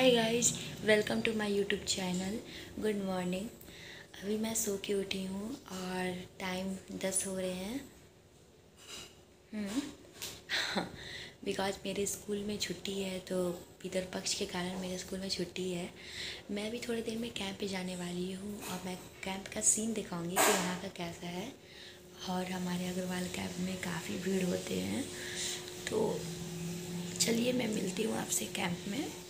Hi guys welcome to my YouTube channel good morning अभी मैं सो के उठी हूँ और टाइम दस हो रहे हैं। बिकॉज़ हम्म। मेरे स्कूल में छुट्टी है तो पितर पक्ष के कारण मेरे स्कूल में छुट्टी है। मैं भी थोड़ी देर में कैंप पे जाने वाली हूँ और मैं कैंप का सीन दिखाऊँगी कि यहाँ का कैसा है। और हमारे अग्रवाल कैंप में काफ़ी भीड़ होते हैं। तो चलिए मैं मिलती हूँ आपसे कैंप में।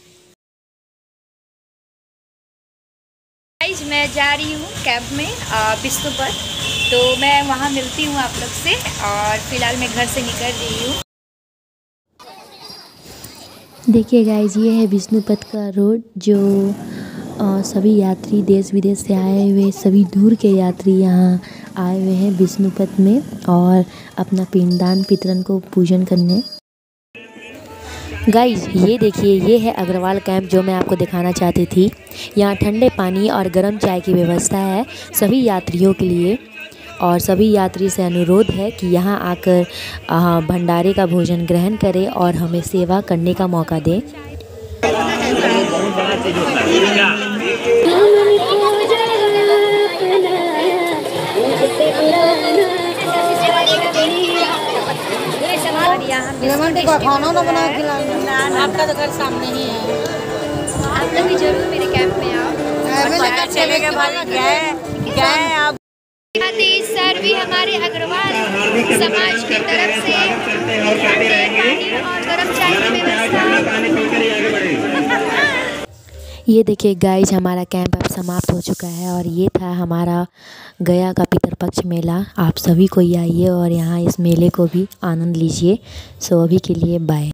गाइज़ मैं जा रही हूँ कैब में बिस्तुपर तो मैं वहाँ मिलती हूँ आप लोग से और फ़िलहाल मैं घर से निकल रही हूँ। देखिए गाइज़ ये है विष्णुपथ का रोड जो सभी यात्री देश विदेश से आए हुए, सभी दूर के यात्री यहाँ आए हुए हैं विष्णुपथ में और अपना पिंडदान पितरन को पूजन करने। गाइज़ ये देखिए, ये है अग्रवाल कैंप जो मैं आपको दिखाना चाहती थी। यहाँ ठंडे पानी और गर्म चाय की व्यवस्था है सभी यात्रियों के लिए। और सभी यात्री से अनुरोध है कि यहाँ आकर भंडारे का भोजन ग्रहण करें और हमें सेवा करने का मौका दें। यहाँ खाना ना बना खिलाना आपका तो घर सामने ही है। आप लोग भी ज़रूर मेरे कैंप में आओ। चलेगा भाई क्या है क्या है आप सर भी हमारे अग्रवाल समाज की तरफ़ से। और गर्म चाय की ये देखिए गाइज़ हमारा कैंप अब समाप्त हो चुका है और ये था हमारा गया का पितरपक्ष मेला। आप सभी को आइए और यहाँ इस मेले को भी आनंद लीजिए। सो अभी के लिए बाय